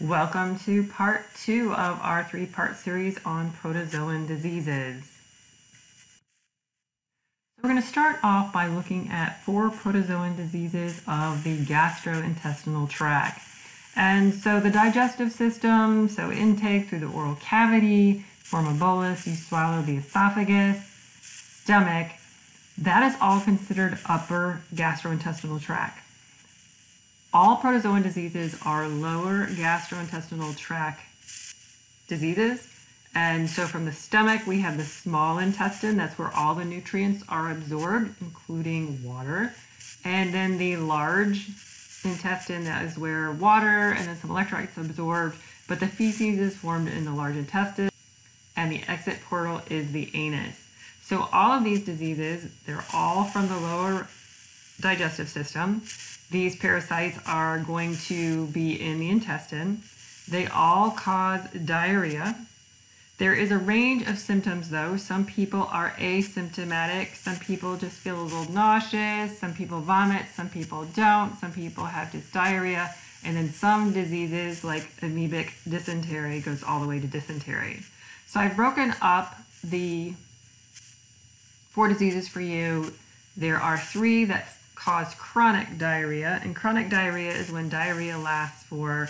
Welcome to part two of our three part series on protozoan diseases. So We're going to start off by looking at four protozoan diseases of the gastrointestinal tract. And so the digestive system, so intake through the oral cavity, form a bolus, you swallow the esophagus, stomach, that is all considered upper gastrointestinal tract. All protozoan diseases are lower gastrointestinal tract diseases. And so from the stomach, we have the small intestine. That's where all the nutrients are absorbed, including water. And then the large intestine, that is where water and then some electrolytes absorbed. But the feces is formed in the large intestine. And the exit portal is the anus. So all of these diseases, they're all from the lower digestive system. These parasites are going to be in the intestine. They all cause diarrhea. There is a range of symptoms though. Some people are asymptomatic. Some people just feel a little nauseous. Some people vomit. Some people don't. Some people have just diarrhea. And then some diseases like amoebic dysentery goes all the way to dysentery. So I've broken up the four diseases for you. There are three that cause chronic diarrhea, and chronic diarrhea is when diarrhea lasts for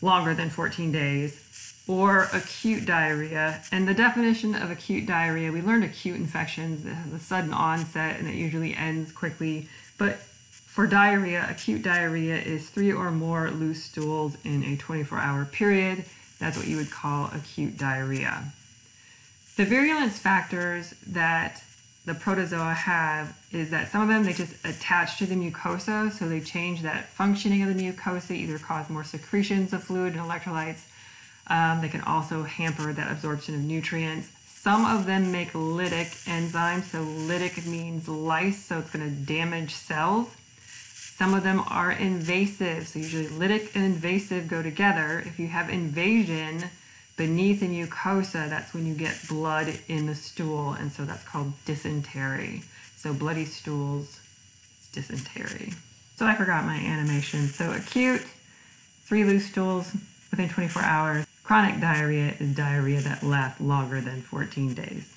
longer than 14 days, or acute diarrhea. And the definition of acute diarrhea, we learned acute infections has a sudden onset and it usually ends quickly. But for diarrhea, acute diarrhea is three or more loose stools in a 24 hour period. That's what you would call acute diarrhea. The virulence factors that the protozoa have is that some of them they just attach to the mucosa, so they change that functioning of the mucosa, either cause more secretions of fluid and electrolytes. Um, they can also hamper that absorption of nutrients. Some of them make lytic enzymes, so lytic means lyse, so it's going to damage cells. Some of them are invasive, so usually lytic and invasive go together. If you have invasion, beneath the mucosa, that's when you get blood in the stool, and so that's called dysentery. So bloody stools, it's dysentery. So I forgot my animation. So acute, three loose stools within 24 hours. Chronic diarrhea is diarrhea that lasts longer than 14 days.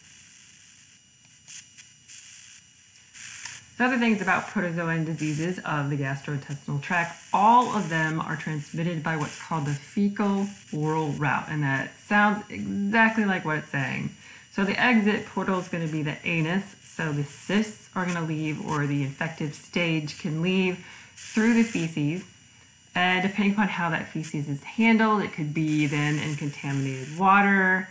The other things about protozoan diseases of the gastrointestinal tract, all of them are transmitted by what's called the fecal oral route. And that sounds exactly like what it's saying. So the exit portal is going to be the anus. So the cysts are going to leave, or the infective stage can leave through the feces. And depending upon how that feces is handled, it could be then in contaminated water,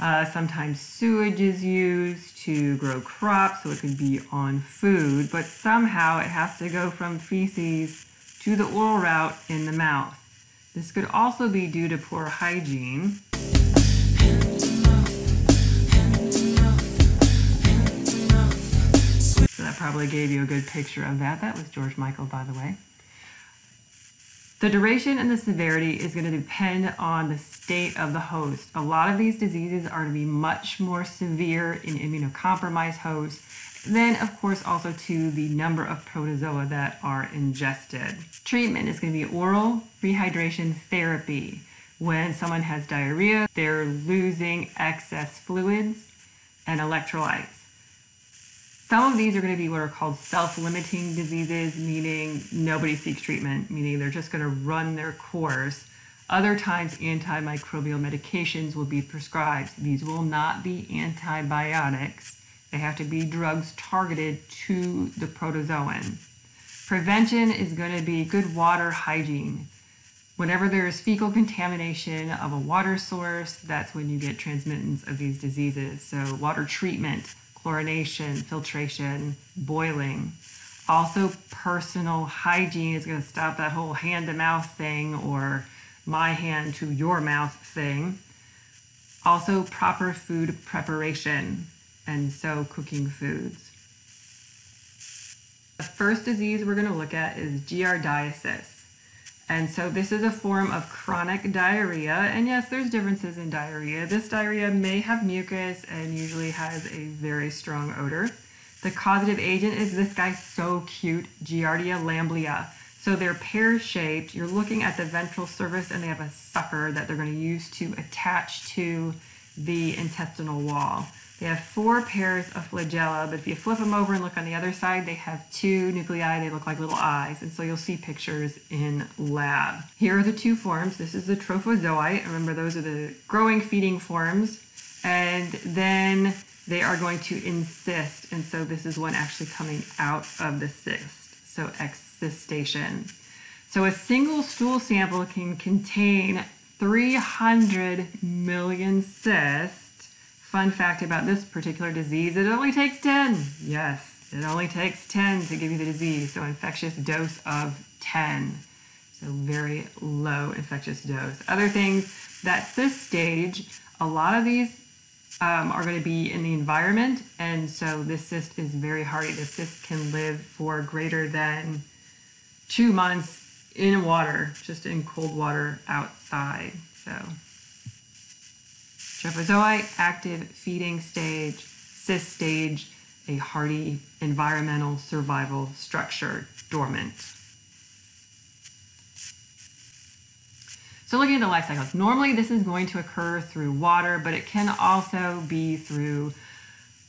uh, sometimes sewage is used to grow crops, so it could be on food, but somehow it has to go from feces to the oral route in the mouth. This could also be due to poor hygiene. So that probably gave you a good picture of that. That was George Michael, by the way. The duration and the severity is going to depend on the state of the host. A lot of these diseases are to be much more severe in immunocompromised hosts. Then, of course, also to the number of protozoa that are ingested. Treatment is going to be oral rehydration therapy. When someone has diarrhea, they're losing excess fluids and electrolytes. Some of these are going to be what are called self-limiting diseases, meaning nobody seeks treatment, meaning they're just going to run their course. Other times, antimicrobial medications will be prescribed. These will not be antibiotics. They have to be drugs targeted to the protozoan. Prevention is going to be good water hygiene. Whenever there is fecal contamination of a water source, that's when you get transmittance of these diseases. So, water treatment chlorination, filtration, boiling. Also, personal hygiene is going to stop that whole hand to mouth thing or my hand to your mouth thing. Also, proper food preparation, and so cooking foods. The first disease we're going to look at is giardiasis. And so this is a form of chronic diarrhea. And yes, there's differences in diarrhea. This diarrhea may have mucus and usually has a very strong odor. The causative agent is this guy so cute, Giardia lamblia. So they're pear shaped. You're looking at the ventral surface and they have a sucker that they're going to use to attach to the intestinal wall. They have four pairs of flagella, but if you flip them over and look on the other side, they have two nuclei. They look like little eyes, and so you'll see pictures in lab. Here are the two forms. This is the trophozoite. Remember, those are the growing, feeding forms. And then they are going to encyst, and so this is one actually coming out of the cyst, so excystation. So a single stool sample can contain 300 million cysts Fun fact about this particular disease, it only takes 10. Yes, it only takes 10 to give you the disease. So infectious dose of 10. So very low infectious dose. Other things, that cyst stage, a lot of these um, are going to be in the environment. And so this cyst is very hardy. The cyst can live for greater than two months in water, just in cold water outside. So Trophozoite, active feeding stage, cyst stage, a hardy environmental survival structure, dormant. So looking at the life cycles, normally this is going to occur through water, but it can also be through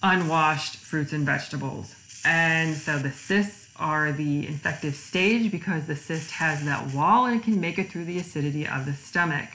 unwashed fruits and vegetables. And so the cysts are the infective stage because the cyst has that wall and it can make it through the acidity of the stomach.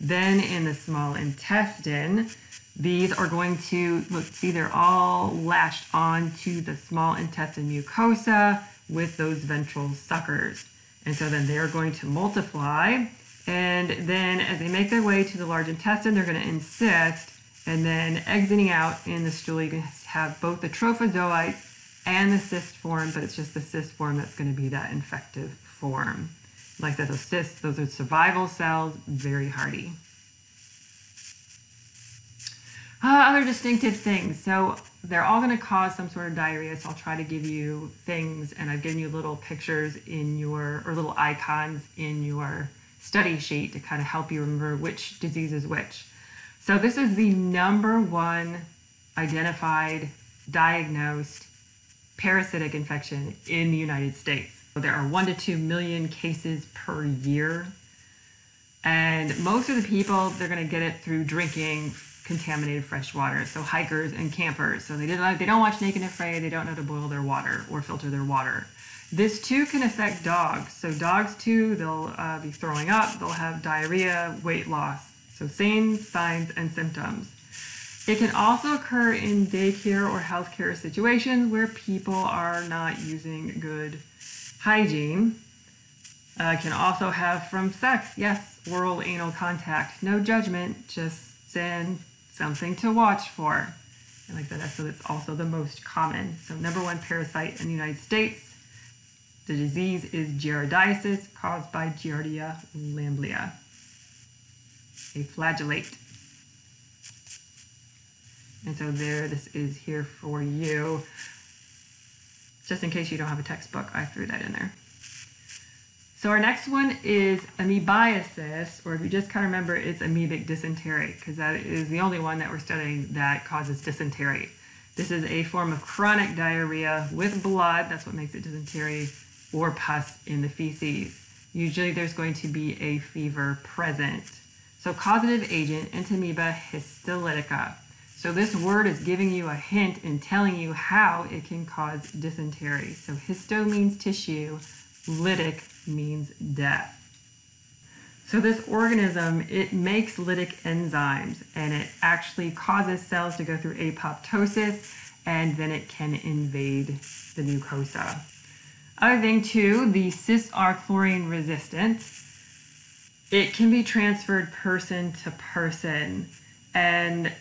Then in the small intestine, these are going to, look, see, they're all lashed onto the small intestine mucosa with those ventral suckers. And so then they're going to multiply. And then as they make their way to the large intestine, they're going to encyst. And then exiting out in the stool, you can have both the trophozoites and the cyst form, but it's just the cyst form that's going to be that infective form. Like cysts, those are survival cells, very hardy. Uh, other distinctive things. So they're all going to cause some sort of diarrhea. So I'll try to give you things, and I've given you little pictures in your, or little icons in your study sheet to kind of help you remember which disease is which. So this is the number one identified, diagnosed parasitic infection in the United States. There are one to two million cases per year. And most of the people, they're going to get it through drinking contaminated fresh water. So hikers and campers. So they, didn't, they don't watch Naked and Afraid. They don't know to boil their water or filter their water. This too can affect dogs. So dogs too, they'll uh, be throwing up. They'll have diarrhea, weight loss. So same signs and symptoms. It can also occur in daycare or healthcare situations where people are not using good hygiene. Uh, can also have from sex, yes, oral anal contact. No judgment, just saying something to watch for. And like I said, so it's also the most common. So number one parasite in the United States. The disease is giardiasis caused by Giardia lamblia, a flagellate. And so there, this is here for you. Just in case you don't have a textbook, I threw that in there. So our next one is amoebiasis, or if you just kind of remember, it's amoebic dysentery, because that is the only one that we're studying that causes dysentery. This is a form of chronic diarrhea with blood, that's what makes it dysentery, or pus in the feces. Usually there's going to be a fever present. So causative agent, Entamoeba histolytica. So this word is giving you a hint and telling you how it can cause dysentery. So histo means tissue, lytic means death. So this organism, it makes lytic enzymes and it actually causes cells to go through apoptosis and then it can invade the mucosa. Other thing too, the cysts are chlorine resistant. It can be transferred person to person and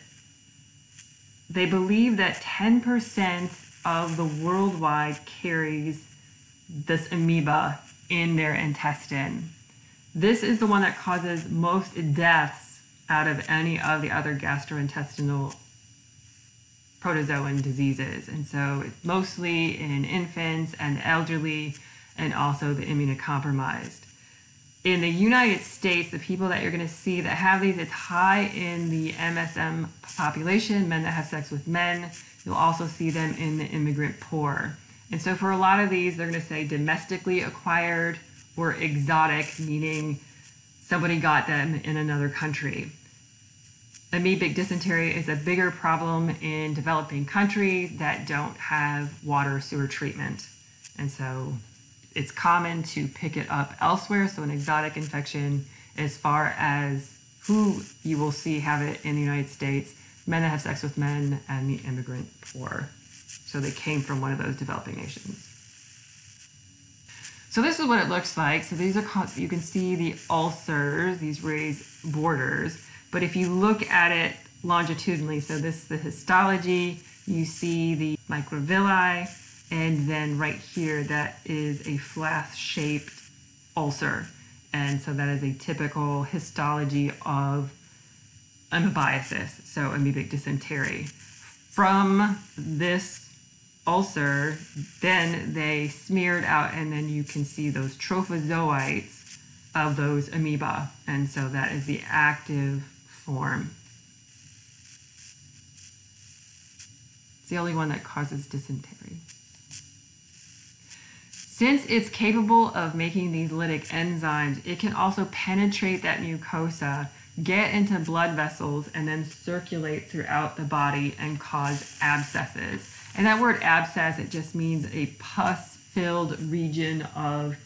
they believe that 10% of the worldwide carries this amoeba in their intestine. This is the one that causes most deaths out of any of the other gastrointestinal protozoan diseases. And so it's mostly in infants and elderly and also the immunocompromised in the United States, the people that you're going to see that have these, it's high in the MSM population, men that have sex with men. You'll also see them in the immigrant poor. And so for a lot of these, they're going to say domestically acquired or exotic, meaning somebody got them in another country. Amoebic dysentery is a bigger problem in developing countries that don't have water sewer treatment. And so it's common to pick it up elsewhere. So, an exotic infection, as far as who you will see have it in the United States, men that have sex with men and the immigrant poor. So, they came from one of those developing nations. So this is what it looks like. So these are you can see the ulcers, these raised borders. But if you look at it longitudinally, so this is the histology, you see the microvilli, and then right here that is a flask-shaped ulcer. And so that is a typical histology of amoebiasis, so amoebic dysentery. From this ulcer, then they smeared out, and then you can see those trophozoites of those amoeba. And so that is the active form. It's the only one that causes dysentery. Since it's capable of making these lytic enzymes, it can also penetrate that mucosa, get into blood vessels, and then circulate throughout the body and cause abscesses. And that word abscess, it just means a pus filled region of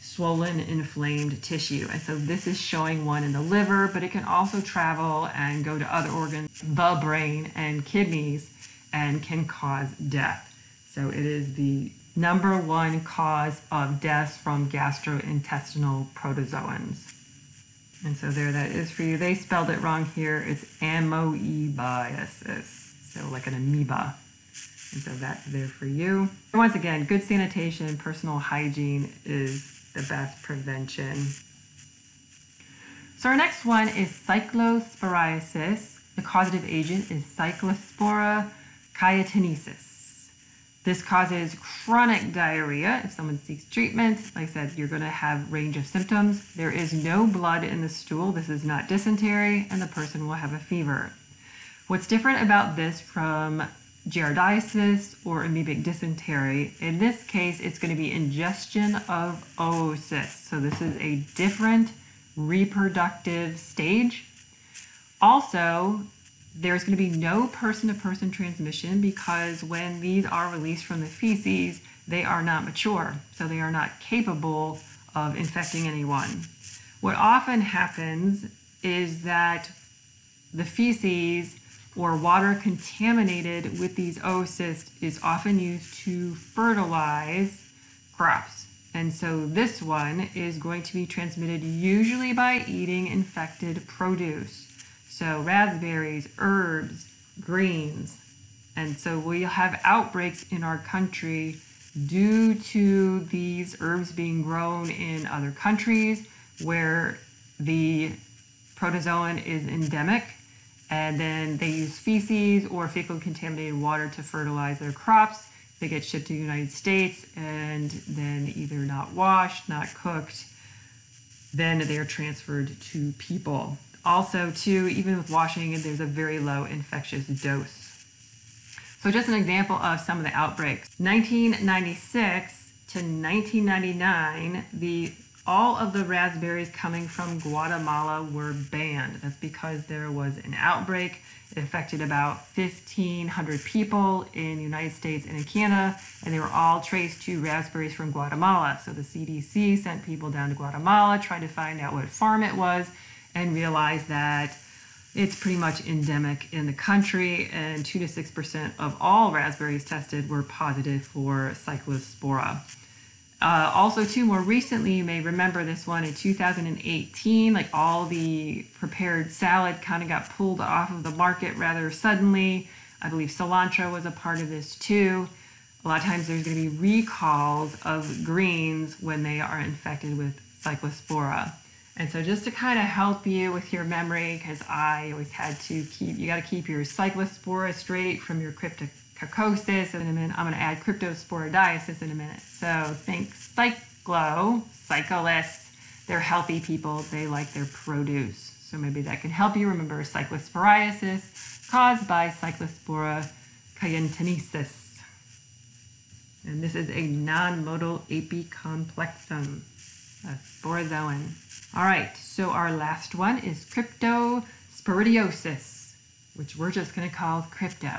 swollen, inflamed tissue. And so this is showing one in the liver, but it can also travel and go to other organs, the brain and kidneys, and can cause death. So it is the number one cause of deaths from gastrointestinal protozoans. And so there that is for you. They spelled it wrong here. It's amoebiasis, so like an amoeba. And so that's there for you. Once again, good sanitation, personal hygiene is the best prevention. So our next one is cyclosporiasis. The causative agent is Cyclospora cayetanensis. This causes chronic diarrhea. If someone seeks treatment, like I said, you're going to have range of symptoms. There is no blood in the stool. This is not dysentery, and the person will have a fever. What's different about this from giardiasis or amoebic dysentery. In this case, it's going to be ingestion of oocysts. So this is a different reproductive stage. Also, there's going to be no person-to-person transmission because when these are released from the feces, they are not mature. So they are not capable of infecting anyone. What often happens is that the feces or water contaminated with these oocysts is often used to fertilize crops. And so this one is going to be transmitted usually by eating infected produce. So raspberries, herbs, greens. And so we have outbreaks in our country due to these herbs being grown in other countries where the protozoan is endemic and then they use feces or fecal contaminated water to fertilize their crops. They get shipped to the United States and then either not washed, not cooked, then they are transferred to people. Also, too, even with washing, there's a very low infectious dose. So just an example of some of the outbreaks. 1996 to 1999, the all of the raspberries coming from Guatemala were banned. That's because there was an outbreak. It affected about 1,500 people in the United States and in Canada, and they were all traced to raspberries from Guatemala. So the CDC sent people down to Guatemala, tried to find out what farm it was, and realized that it's pretty much endemic in the country, and 2 to 6% of all raspberries tested were positive for cyclospora. Uh, also, too, more recently, you may remember this one in 2018, like all the prepared salad kind of got pulled off of the market rather suddenly. I believe cilantro was a part of this too. A lot of times there's going to be recalls of greens when they are infected with cyclospora. And so just to kind of help you with your memory, because I always had to keep, you got to keep your cyclospora straight from your cryptic Cryptococcus in a minute. I'm going to add cryptosporidiasis in a minute. So think cyclo, cyclists. They're healthy people. They like their produce. So maybe that can help you remember cyclosporiasis caused by Cyclospora cayetanensis. And this is a non-motile apicomplexum. a sporozoan. All right, so our last one is cryptosporidiosis, which we're just going to call crypto.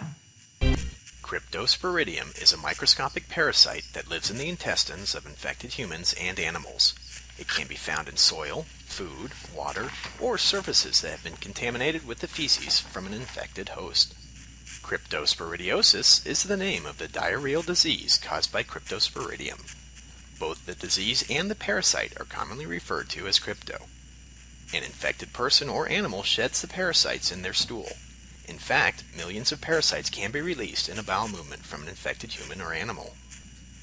Cryptosporidium is a microscopic parasite that lives in the intestines of infected humans and animals. It can be found in soil, food, water, or surfaces that have been contaminated with the feces from an infected host. Cryptosporidiosis is the name of the diarrheal disease caused by Cryptosporidium. The disease and the parasite are commonly referred to as crypto. An infected person or animal sheds the parasites in their stool. In fact, millions of parasites can be released in a bowel movement from an infected human or animal.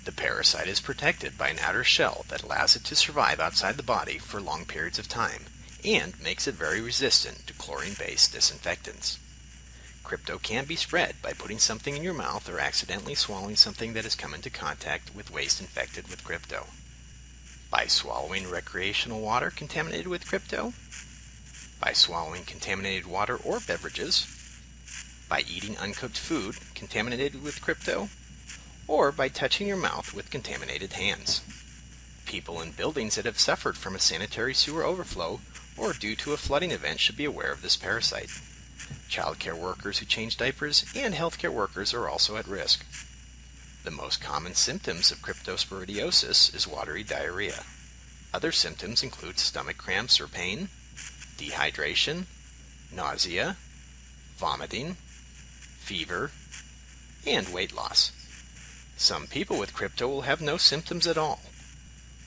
The parasite is protected by an outer shell that allows it to survive outside the body for long periods of time and makes it very resistant to chlorine-based disinfectants. Crypto can be spread by putting something in your mouth or accidentally swallowing something that has come into contact with waste infected with crypto. By swallowing recreational water contaminated with crypto. By swallowing contaminated water or beverages. By eating uncooked food contaminated with crypto or by touching your mouth with contaminated hands. People in buildings that have suffered from a sanitary sewer overflow or due to a flooding event should be aware of this parasite. Childcare workers who change diapers and healthcare workers are also at risk. The most common symptoms of cryptosporidiosis is watery diarrhea. Other symptoms include stomach cramps or pain, dehydration, nausea, vomiting, fever, and weight loss. Some people with crypto will have no symptoms at all.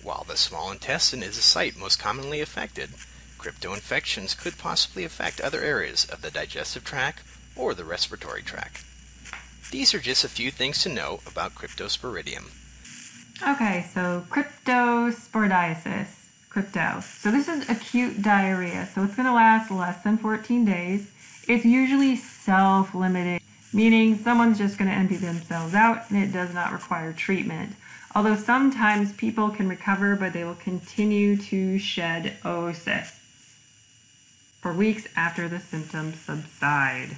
While the small intestine is the site most commonly affected, crypto infections could possibly affect other areas of the digestive tract or the respiratory tract. These are just a few things to know about cryptosporidium. Okay, so cryptosporidiasis, crypto. So this is acute diarrhea, so it's going to last less than 14 days. It's usually self-limiting meaning someone's just going to empty themselves out and it does not require treatment. Although sometimes people can recover, but they will continue to shed oocysts for weeks after the symptoms subside.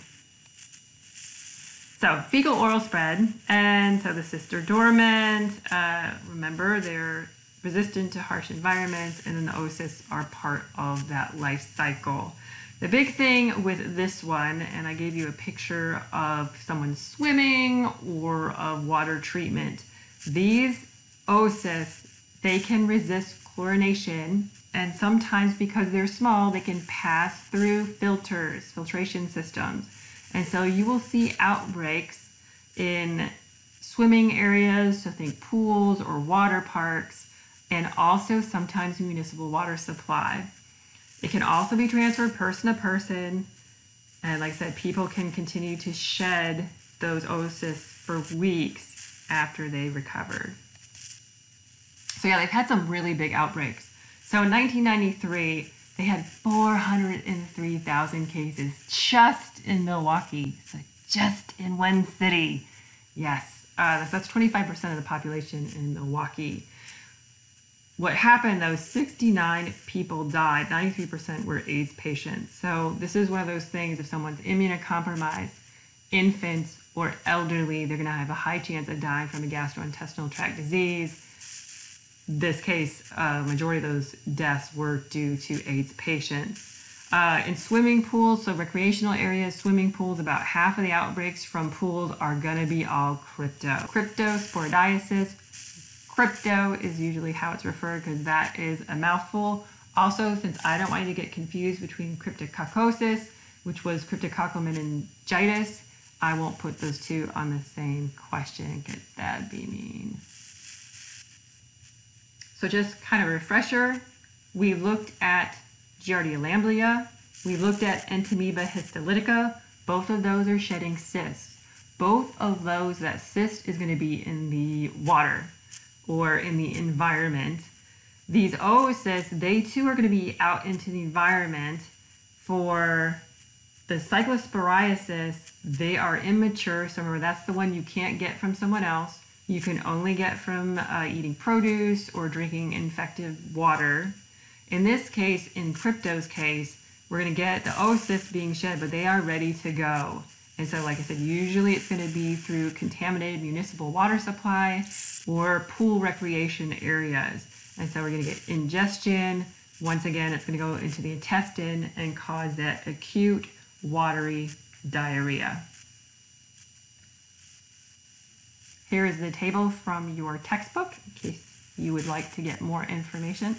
So, fecal oral spread, and so the are dormant. Uh, remember, they're resistant to harsh environments, and then the oocysts are part of that life cycle. The big thing with this one, and I gave you a picture of someone swimming or of water treatment. These oocysts, they can resist chlorination, and sometimes because they're small, they can pass through filters, filtration systems. And so you will see outbreaks in swimming areas, so think pools or water parks, and also sometimes municipal water supply. It can also be transferred person to person. And like I said, people can continue to shed those oocysts for weeks after they recover. So yeah, they've had some really big outbreaks. So in 1993, they had 403,000 cases just in Milwaukee. So just in one city. Yes, uh, that's 25% of the population in Milwaukee. What happened though, 69 people died, 93% were AIDS patients. So this is one of those things if someone's immunocompromised, infants or elderly, they're going to have a high chance of dying from a gastrointestinal tract disease. This case, uh, majority of those deaths were due to AIDS patients. Uh, in swimming pools, so recreational areas, swimming pools, about half of the outbreaks from pools are going to be all crypto. Crypto Cryptosporidiasis, Crypto is usually how it's referred because that is a mouthful. Also, since I don't want you to get confused between cryptococcosis, which was cryptococcal meningitis, I won't put those two on the same question because that'd be mean. So just kind of a refresher, we looked at Giardia lamblia, we looked at Entamoeba histolytica. Both of those are shedding cysts. Both of those, that cyst is going to be in the water or in the environment. These oocysts, they too are going to be out into the environment for the cyclosporiasis. They are immature, so remember that's the one you can't get from someone else. You can only get from uh, eating produce or drinking infected water. In this case, in Crypto's case, we're going to get the oocysts being shed, but they are ready to go. And so, like I said, usually it's going to be through contaminated municipal water supply or pool recreation areas. And so we're going to get ingestion. Once again, it's going to go into the intestine and cause that acute watery diarrhea. Here is the table from your textbook in case you would like to get more information.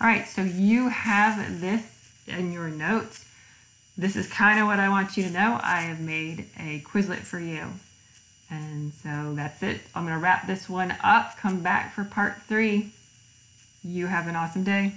All right, so you have this in your notes. This is kind of what I want you to know. I have made a Quizlet for you. And so that's it. I'm going to wrap this one up, come back for part three. You have an awesome day.